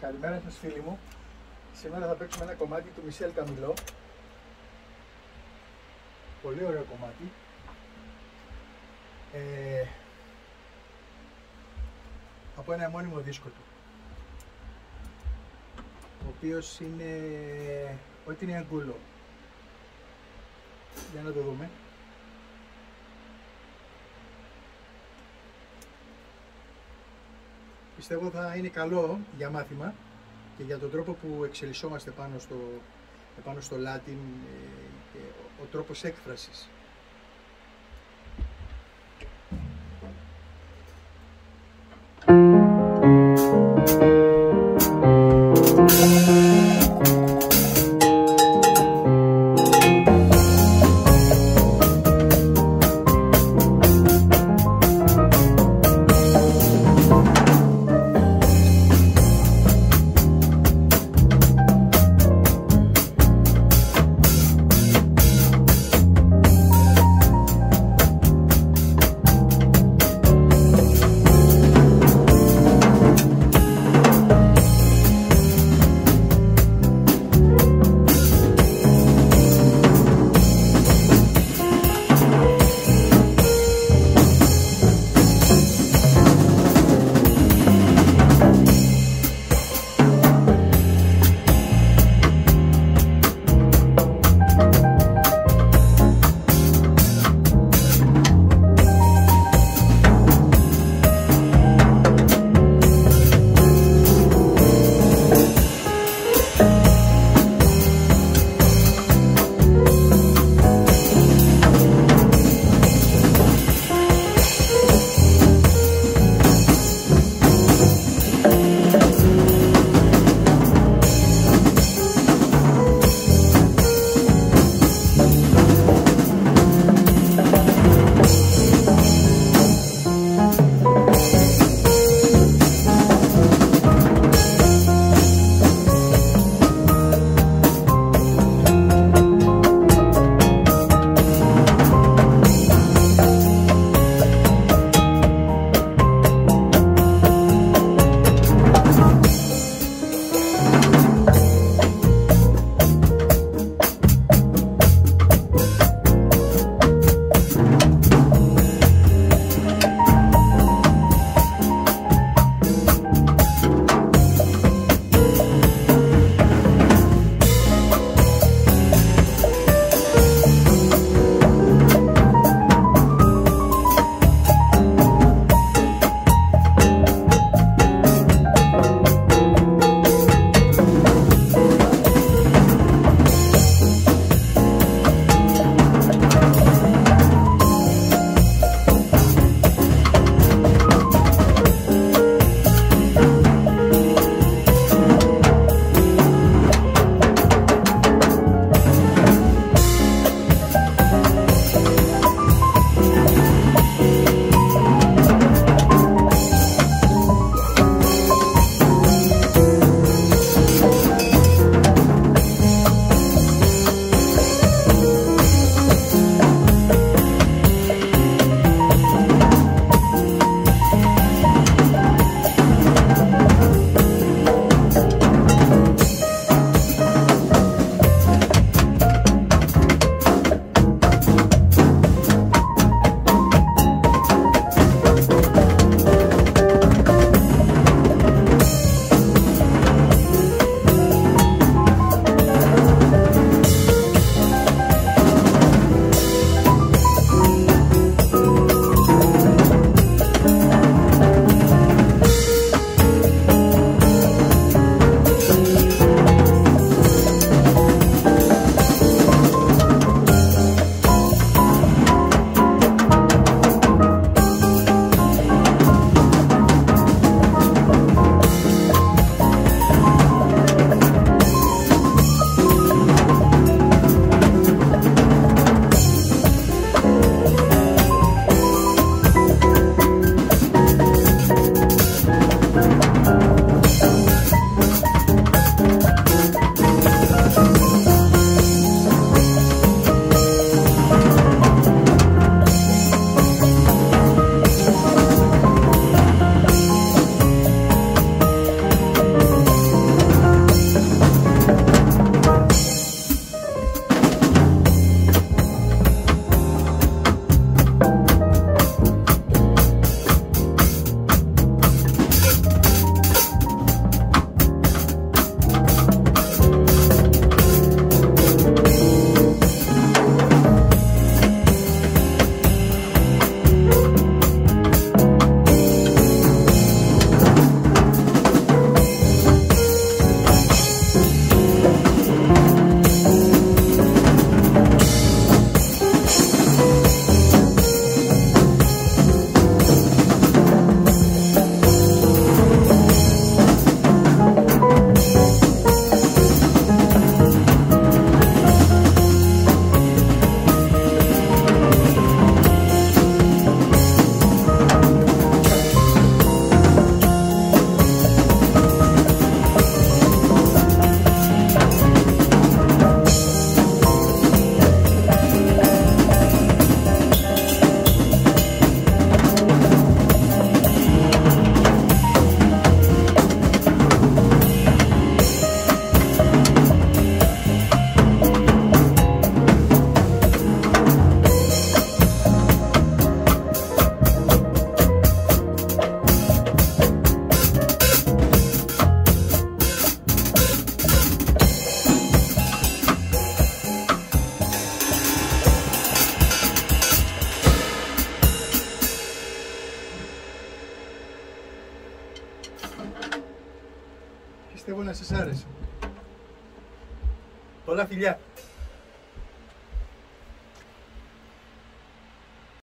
Καλημέρα σας φίλοι μου. Σήμερα θα παίξουμε ένα κομμάτι του Μισελ Καμιλό. Πολύ ωραίο κομμάτι. Ε, από ένα μόνιμο δίσκο του. Ο οποίος είναι... Ό,τι είναι αγκούλο. Για να το δούμε. Πιστεύω θα είναι καλό για μάθημα και για τον τρόπο που εξελισσόμαστε πάνω στο, πάνω στο Latin ε, και ο, ο τρόπος έκφρασης. Πιστεύω να σας άρεσε. Πολλά φιλιά.